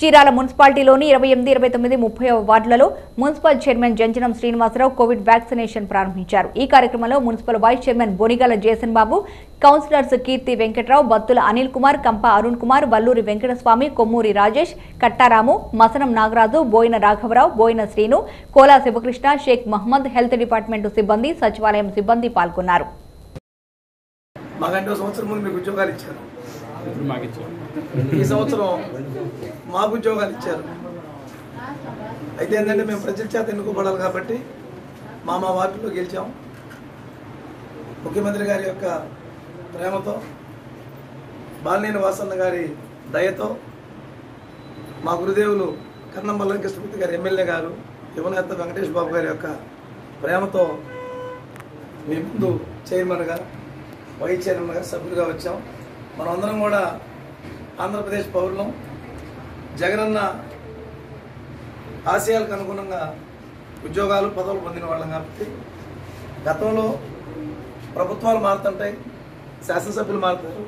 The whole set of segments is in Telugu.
చీరాల మున్సిపాలిటీలోని ఇరవై ఎనిమిది ఇరవై తొమ్మిది ముప్పై వార్డులలో municipal chairman Janjanam Srinivasarao covid vaccination ప్రారంభించారు. ఈ కార్యక్రమంలో municipal vice chairman Bonigala Jason Babu councillors Keerthi Venkatrao Battula Anil Kumar Kampa Arun Kumar Valluri Venkataswamy Kommuri Rajesh Kattaramu Masanam Nagaraju Boina రాఘవరావు బోయిన శ్రీను కోలా శివకృష్ణ షేక్ మహమ్మద్ హెల్త్ డిపార్ట్మెంట్ సిబ్బంది సచివాలయం సిబ్బంది పాల్గొన్నారు. ఇప్పుడు మాకు ఇచ్చారు ఈ సంవత్సరం మాకు ఉద్యోగాలు ఇచ్చారు. అయితే ఏంటంటే మేము ప్రజల చేత ఎన్నుకోబడాలి కాబట్టి మా మా వార్డులో గెలిచాం. ముఖ్యమంత్రి గారి యొక్క ప్రేమతో బాలినేని వాసన్న గారి దయతో మా గురుదేవులు కన్నం బల్లం కృష్ణమూర్తి ఎమ్మెల్యే గారు యువనేత వెంకటేష్ బాబు గారి యొక్క ప్రేమతో మీ ముందు చైర్మన్గా వైస్ చైర్మన్గా సభ్యులుగా వచ్చాం. మనం అందరం కూడా ఆంధ్రప్రదేశ్ పౌరులం. జగనన్న ఆశయాలకు అనుగుణంగా ఉద్యోగాలు పదవులు పొందిన వాళ్ళం కాబట్టి గతంలో ప్రభుత్వాలు మారుతుంటాయి శాసనసభ్యులు మారుతారు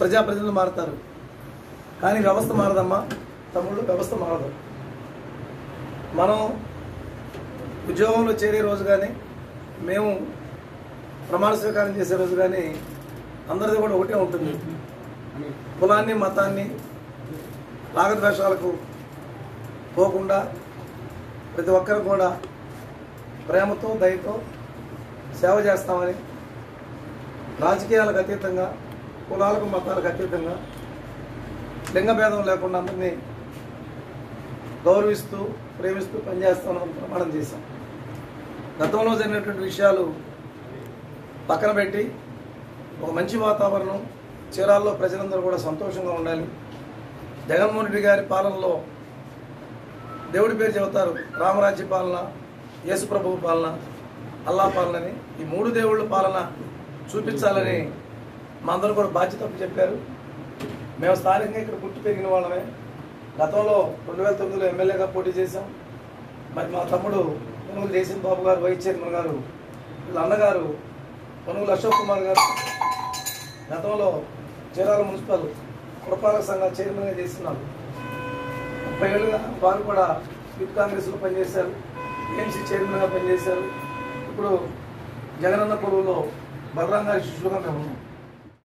ప్రజాప్రతినిధులు మారుతారు. కానీ వ్యవస్థ మారదమ్మా తమ్ముళ్ళు వ్యవస్థ మారదు. మనం ఉద్యోగంలో చేరే రోజు కానీ మేము ప్రమాణ స్వీకారం చేసే రోజు కానీ అందరిది కూడా ఒకటే ఉంటుంది. కులాన్ని మతాన్ని రాగద్వేషాలకు పోకుండా ప్రతి ఒక్కరు కూడా ప్రేమతో దయతో సేవ చేస్తామని రాజకీయాలకు అతీతంగా కులాలకు మతాలకు అతీతంగా లింగ భేదం లేకుండా అందరినీ గౌరవిస్తూ ప్రేమిస్తూ పనిచేస్తామని ప్రమాణం చేశాం. గతంలో జరిగినటువంటి విషయాలు పక్కన పెట్టి ఒక మంచి వాతావరణం చీరాల్లో ప్రజలందరూ కూడా సంతోషంగా ఉండాలి. జగన్మోహన్ రెడ్డి గారి పాలనలో దేవుడి పేరు చెబుతారు రామరాజ్య పాలన యేసుప్రభు పాలన అల్లా పాలనని. ఈ మూడు దేవుళ్ళ పాలన చూపించాలని మా అందరూ కూడా బాధ్యత చెప్పారు. మేము స్థానికంగా ఇక్కడ పుట్టి పెరిగిన వాళ్ళమే. గతంలో రెండు వేల తొమ్మిదిలో ఎమ్మెల్యేగా పోటీ చేశాం. మరి మా తమ్ముడు పనుగులు జయసింహ్ బాబు గారు వైస్ చైర్మన్ గారు వీళ్ళ అన్నగారు పనుగులు అశోక్ కుమార్ గారు గతంలో చీరాల మున్సిపల్ పురపాలక సంఘ చైర్మన్గా చేస్తున్నారు. ముప్పై ఏళ్ళుగా వారు కూడా యూత్ కాంగ్రెస్లో పనిచేశారు ఏఎంసీ చైర్మన్గా పనిచేశారు. ఇప్పుడు జగనన్న కొలువులో బలరాం గారి శిష్యులుగా మేము ఉన్నాం.